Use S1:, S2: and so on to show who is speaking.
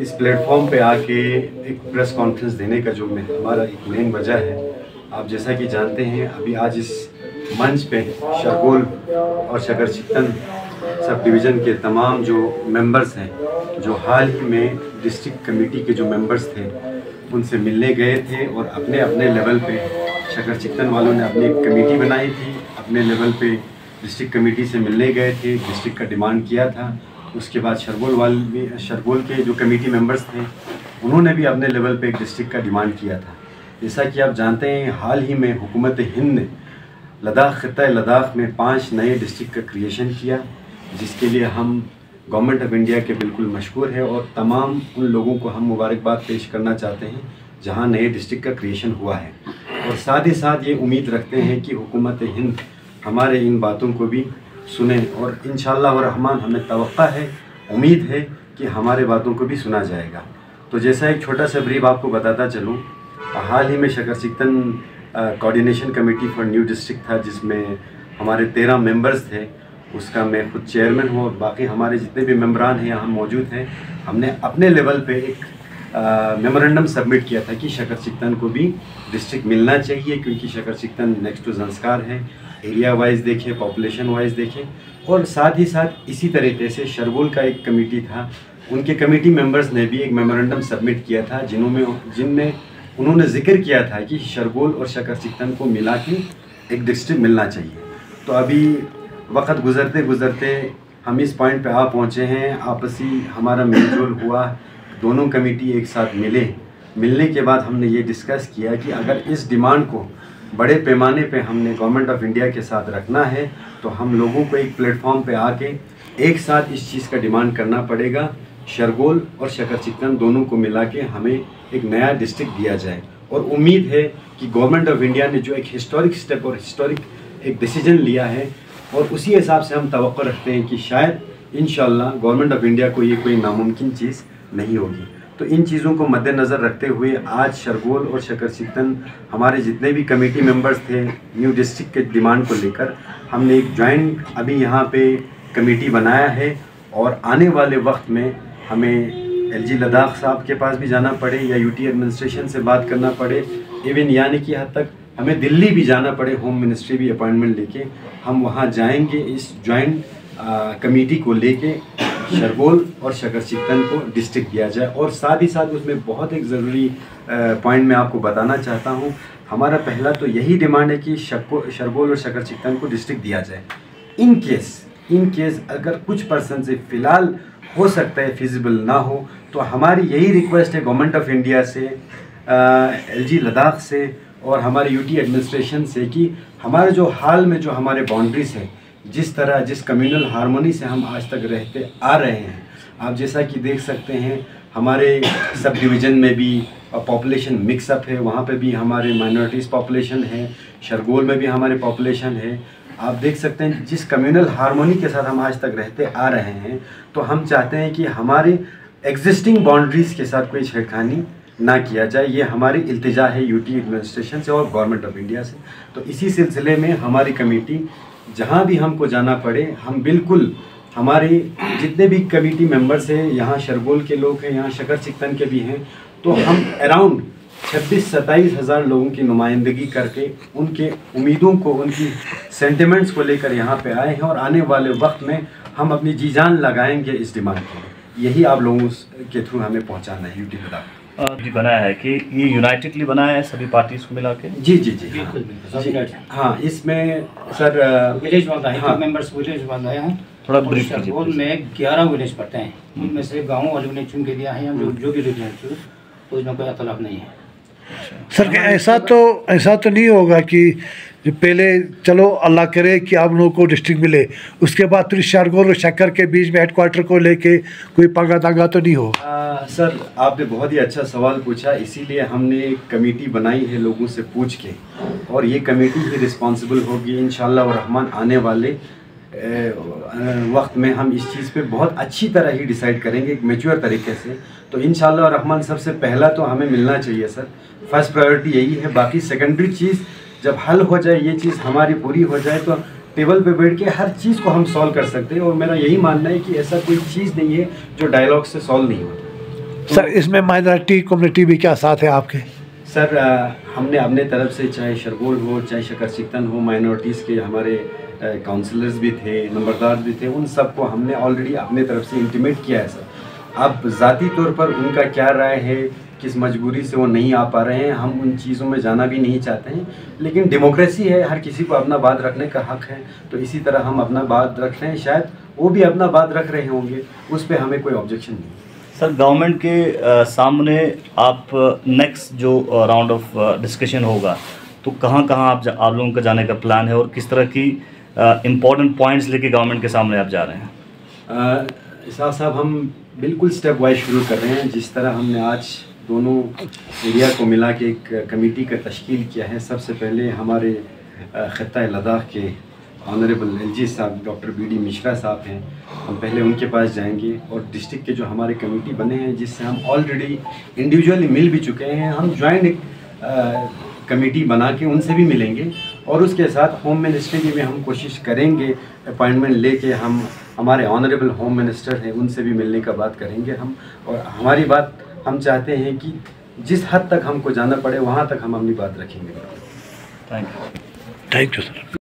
S1: इस प्लेटफॉर्म पे आके एक प्रेस कॉन्फ्रेंस देने का जो हमारा एक मेन वजह है, आप जैसा कि जानते हैं, अभी आज इस मंच पे शरगोल और शकर चिकन सब डिवीज़न के तमाम जो मेंबर्स हैं, जो हाल ही में डिस्ट्रिक्ट कमेटी के जो मेंबर्स थे, उनसे मिलने गए थे और अपने अपने लेवल पे शकर वालों ने अपनी एक कमेटी बनाई थी, अपने लेवल पे डिस्ट्रिक्ट कमेटी से मिलने गए थे डिस्ट्रिक्ट का डिमांड किया था। उसके बाद शरगोल वाले शरगोल के जो कमेटी मेंबर्स थे, उन्होंने भी अपने लेवल पे एक डिस्ट्रिक्ट का डिमांड किया था। जैसा कि आप जानते हैं, हाल ही में हुकूमत हिंद ने लद्दाख ख़त लद्दाख में पाँच नए डिस्ट्रिक्ट का क्रिएशन किया, जिसके लिए हम गवर्नमेंट ऑफ़ इंडिया के बिल्कुल मशहूर है और तमाम उन लोगों को हम मुबारकबाद पेश करना चाहते हैं, जहाँ नए डिस्ट्रिक्ट का क्रिएशन हुआ है। और साथ ही साथ ये उम्मीद रखते हैं कि हुकूमत हिंद हमारे इन बातों को भी सुने और इन रहमान हमें तो है, उम्मीद है कि हमारे बातों को भी सुना जाएगा। तो जैसा एक छोटा सा ब्रीफ आपको बताता चलूँ, हाल ही में शकर सिकतन coordination committee for new district था, जिसमें हमारे तेरह मेंबर्स थे, उसका मैं खुद चेयरमैन हूँ और बाकी हमारे जितने भी मेम्बरान हैं, यहाँ मौजूद हैं, हमने अपने लेवल पे एक मेमोरेंडम सबमिट किया था कि शकर सिकतन को भी डिस्ट्रिक्ट मिलना चाहिए, क्योंकि शकर सिकतन नेक्स्ट टू संस्कार है। एरिया वाइज देखें पॉपुलेशन वाइज देखें, और साथ ही साथ इसी तरीके से शरगोल का एक कमेटी था। उनके कमेटी मेंबर्स ने भी एक मेमोरेंडम सबमिट किया था, जिन्होंने, जिनमें उन्होंने ज़िक्र किया था कि शरगोल और शकर सिकतन को मिला के एक डिस्ट्रिक्ट मिलना चाहिए। तो अभी वक्त गुज़रते गुज़रते हम इस पॉइंट पे आ पहुँचे हैं। आपसी हमारा मेलजोल हुआ, दोनों कमेटी एक साथ मिले। मिलने के बाद हमने ये डिस्कस किया कि अगर इस डिमांड को बड़े पैमाने पे हमने गवर्नमेंट ऑफ़ इंडिया के साथ रखना है तो हम लोगों को एक प्लेटफॉर्म पे आके एक साथ इस चीज़ का डिमांड करना पड़ेगा। शरगोल और शकर चिकन दोनों को मिला के हमें एक नया डिस्ट्रिक्ट दिया जाए। और उम्मीद है कि गवर्नमेंट ऑफ़ इंडिया ने जो एक हिस्टोरिक स्टेप और हिस्टोरिक एक डिसीज़न लिया है, और उसी हिसाब से हम तो रखते हैं कि शायद इन गवर्नमेंट ऑफ़ इंडिया को ये कोई नामुमकिन चीज़ नहीं होगी। तो इन चीज़ों को मद्देनज़र रखते हुए आज शरगोल और शकर सिकतन हमारे जितने भी कमेटी मेंबर्स थे, न्यू डिस्ट्रिक्ट के डिमांड को लेकर, हमने एक जॉइंट अभी यहाँ पे कमेटी बनाया है और आने वाले वक्त में हमें एलजी लद्दाख साहब के पास भी जाना पड़े या यूटी एडमिनिस्ट्रेशन से बात करना पड़े। इवन यानी कि हद तक हमें दिल्ली भी जाना पड़े, होम मिनिस्ट्री भी अपॉइंटमेंट लेके। हम वहाँ जाएँगे इस जॉइंट कमेटी को लेके। शरगोल और शकर चिकन को डिस्ट्रिक्ट दिया जाए। और साथ ही साथ उसमें बहुत एक ज़रूरी पॉइंट मैं आपको बताना चाहता हूँ। हमारा पहला तो यही डिमांड है कि शको शरगोल और शकर चिकन को डिस्ट्रिक्ट दिया जाए। इन केस इन केस अगर कुछ पर्सन से फ़िलहाल हो सकता है फिजिबल ना हो तो हमारी यही रिक्वेस्ट है गवर्नमेंट ऑफ़ इंडिया से एल जी लद्दाख से और हमारे यूटी एडमिनिस्ट्रेशन से कि हमारे जो हाल में जो हमारे बाउंड्रीज हैं जिस तरह जिस कम्युनल हारमोनी से हम आज तक रहते आ रहे हैं, आप जैसा कि देख सकते हैं, हमारे सब डिवीज़न में भी पॉपुलेशन मिक्सअप है, वहाँ पे भी हमारे माइनॉरिटीज़ पॉपुलेशन है, शरगोल में भी हमारे पॉपुलेशन है। आप देख सकते हैं, जिस कम्युनल हारमोनी के साथ हम आज तक रहते आ रहे हैं तो हम चाहते हैं कि हमारे एग्जिस्टिंग बाउंड्रीज़ के साथ कोई छेड़खानी ना किया जाए। ये हमारी इल्तिजा है यूटी एडमिनिस्ट्रेशन से और गवर्नमेंट ऑफ़ इंडिया से। तो इसी सिलसिले में हमारी कमेटी जहाँ भी हमको जाना पड़े, हम बिल्कुल हमारे जितने भी कमेटी मेंबर्स हैं, यहाँ शरगोल के लोग हैं, यहाँ शकर चिकन के भी हैं तो हम अराउंड छब्बीस सत्ताईस हज़ार लोगों की नुमाइंदगी करके उनके उम्मीदों को, उनकी सेंटिमेंट्स को लेकर यहाँ पे आए हैं और आने वाले वक्त में हम अपनी जी जान लगाएँगे इस डिमांड के यही आप लोगों के थ्रू हमें पहुँचाना है, यूटी
S2: जी बनाया है कि ये यूनाइटेडली बनाया है सभी पार्टीज़ को मिला के?
S1: जी जी जी बिल्कुल बिल्कुल हाँ। इसमें सर
S3: विलेज बांधा है। हाँ मेंबर्स विलेज बांधा है।
S2: थोड़ा ब्रीफ कीजिए
S3: में ग्यारह विलेज पड़ते हैं। उनमें से गाँव वालों ने चुन के दिया है जो जो भी विलेज है तो उसमें कोई अतलाफ नहीं है।
S4: सर ऐसा तो ऐसा तो नहीं होगा कि पहले चलो अल्लाह करे कि आप लोगों को डिस्ट्रिक्ट मिले उसके बाद फिर शारगोल और शक्कर के बीच में हेडक्वार्टर को लेके कोई पंगा दंगा तो नहीं हो?
S1: आ, सर आपने बहुत ही अच्छा सवाल पूछा इसीलिए हमने एक कमेटी बनाई है लोगों से पूछ के और ये कमेटी ही रिस्पॉन्सिबल होगी इन रहमान आने वाले वक्त में हम इस चीज़ पे बहुत अच्छी तरह ही डिसाइड करेंगे एक मेच्योर तरीके से। तो इन रहमान सबसे पहला तो हमें मिलना चाहिए सर। फ़र्स्ट प्रायोरिटी यही है बाकी सेकेंडरी चीज़ जब हल हो जाए ये चीज़ हमारी पूरी हो जाए तो टेबल पे बैठ के हर चीज़ को हम सॉल्व कर सकते हैं। और मेरा यही मानना है कि ऐसा कोई चीज़ नहीं है जो डायलॉग से सॉल्व नहीं होता।
S4: सर इसमें माइनॉरिटी कम्युनिटी भी क्या साथ है आपके?
S1: सर अ, हमने अपने तरफ़ से चाहे शरगोल हो चाहे शकर हो माइनॉरिटीज़ के हमारे काउंसलर्स भी थे, नंबरदार भी थे, उन सबको हमने ऑलरेडी अपने तरफ़ से इंटीमेट किया है सर अब ज़ाती तौर पर उनका क्या राय है, किस मजबूरी से वो नहीं आ पा रहे हैं, हम उन चीज़ों में जाना भी नहीं चाहते हैं। लेकिन डेमोक्रेसी है, हर किसी को अपना बात रखने का हक है तो इसी तरह हम अपना बात रख रहे हैं, शायद वो भी अपना बात रख रहे होंगे, उस पर हमें कोई ऑब्जेक्शन नहीं
S2: सर गवर्नमेंट के सामने आप नेक्स्ट जो राउंड ऑफ़ डिस्कशन होगा तो कहाँ कहाँ आप आप लोगों का जाने का प्लान है और किस तरह की इम्पोर्टेंट पॉइंट्स लेके गवर्नमेंट के सामने आप जा रहे हैं।
S1: इसाफ साहब, हम बिल्कुल स्टेप वाइज शुरू कर रहे हैं। जिस तरह हमने आज दोनों एरिया को मिला के एक कमेटी का तश्कील किया है, सबसे पहले हमारे ख़त्ता लद्दाख के ऑनरेबल एल जी साहब डॉक्टर बी डी मिश्रा साहब हैं। हम पहले उनके पास जाएँगे और डिस्ट्रिक्ट के जो हमारे कमेटी बने हैं, जिससे हम ऑलरेडी इंडिविजुअली मिल भी चुके हैं। हम ज्वाइंट एक कमेटी बना के उनसे भी मिलेंगे। और उसके साथ होम मिनिस्ट्री की भी हम कोशिश करेंगे अपॉइंटमेंट लेके हम हमारे ऑनरेबल होम मिनिस्टर हैं उनसे भी मिलने का बात करेंगे हम। और हमारी बात हम चाहते हैं कि जिस हद तक हमको जाना पड़े वहाँ तक हम अपनी बात रखेंगे।
S2: Thank you
S4: thank you sir